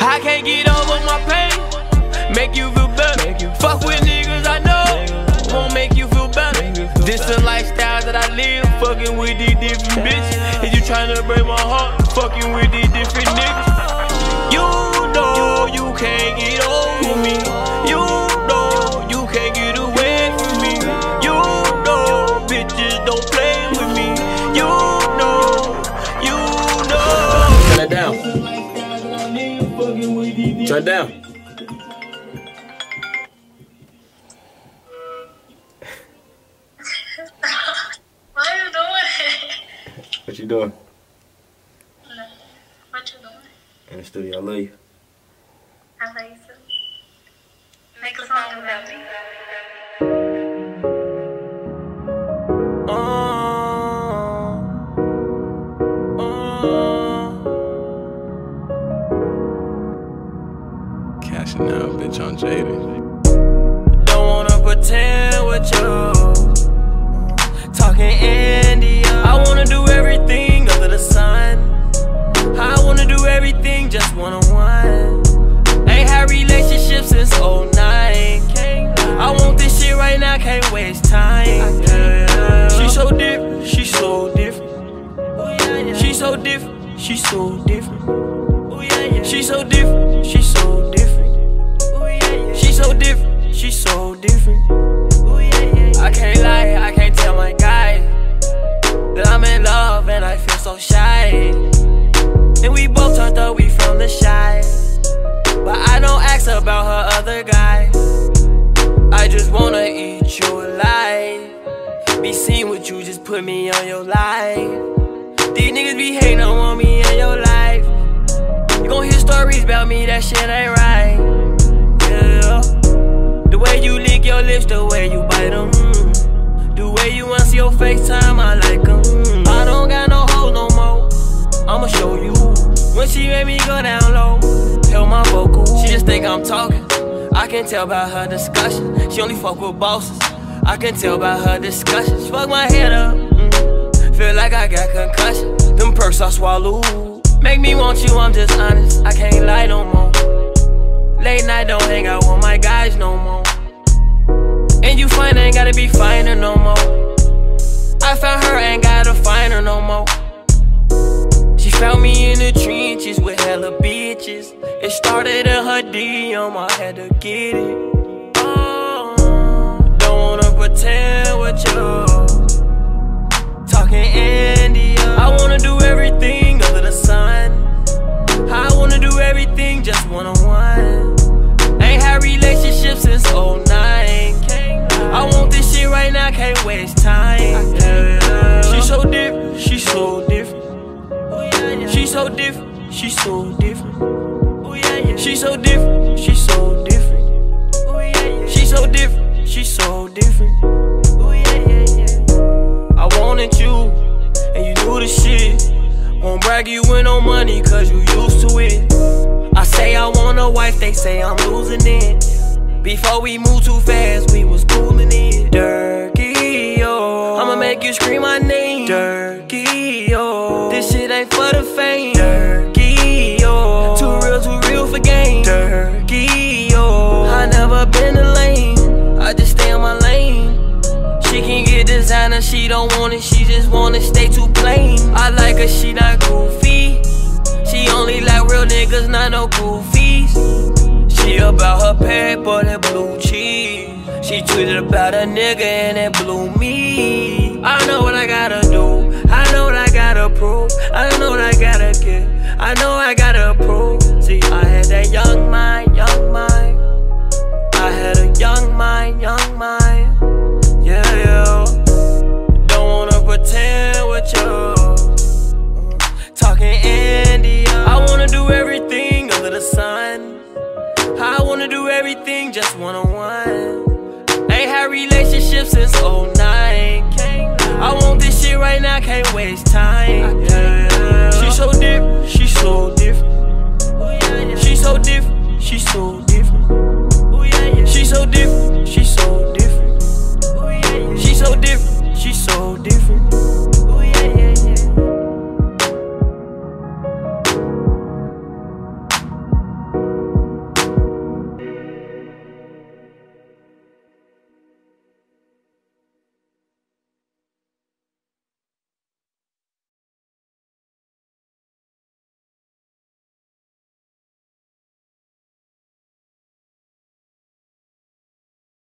I can't get over my pain. Make you feel better. Fuck with niggas I know. Won't make you feel better. This the lifestyle that I live. Fucking with these different bitches. If you tryna break my heart, fucking with these different niggas. Turn down. What are you doing? What you doing? What you doing? In the studio. I love you. I love you too. Make a song about me. Bitch, on Jaden. Don't wanna pretend with you. Talking India. I wanna do everything under the sun. I wanna do everything just one on one. Ain't had relationships since 09. I want this shit right now, can't waste time. Yeah. She so different, she so different. She so different, she so different. She so different, she so different. So different, she so different. I can't lie, I can't tell my guy that I'm in love and I feel so shy. And we both turned up, we from the shy. But I don't ask about her other guy. I just wanna eat you alive. Be seen with you, just put me on your life. These niggas be hating on me in your life. You gon' hear stories about me, that shit ain't right. The way you lick your lips, the way you bite them. Mm. The way you answer your FaceTime, I like them. Mm. I don't got no hoes no more. I'ma show you. When she made me go down low, held my vocal. She just think I'm talking. I can tell by her discussion. She only fuck with bosses. I can tell by her discussion. She fuck my head up. Mm. Feel like I got concussion. Them perks I swallow. Make me want you, I'm just honest. I can't lie no more. Be finer no more. I found her, ain't gotta find her no more. She found me in the trenches with hella bitches. It started in her DM, I had to get it. Oh, don't wanna pretend with you. Waste time. Yeah. She so different, she so different. Oh, she so different, she so different. Oh, she so different, she so different. Oh, she so different, she so different. I wanted you, and you knew the shit. Won't brag you with no money, cause you used to it. I say I want a wife, they say I'm losing it. Before we move too fast, we was scream my name. Durkio. This shit ain't for the fame. Durkio. Too real, too real for game. Durkio. I never been a lane. I just stay on my lane. She can get designer, she don't want it, she just wanna stay too plain. I like her, she not goofy. She only like real niggas, not no goofies. She about her paper, that blue cheese. She tweeted about a nigga and it blew me. I know what I gotta do, I know what I gotta prove, I know what I gotta get, I know I gotta prove. See, I had that young mind, young mind. I had a young mind, young mind. Yeah, yeah. Don't wanna pretend with you. Mm-hmm. Talking India. I wanna do everything under the sun. I wanna do everything just one on one. Ain't had relationships since 09. Waste time.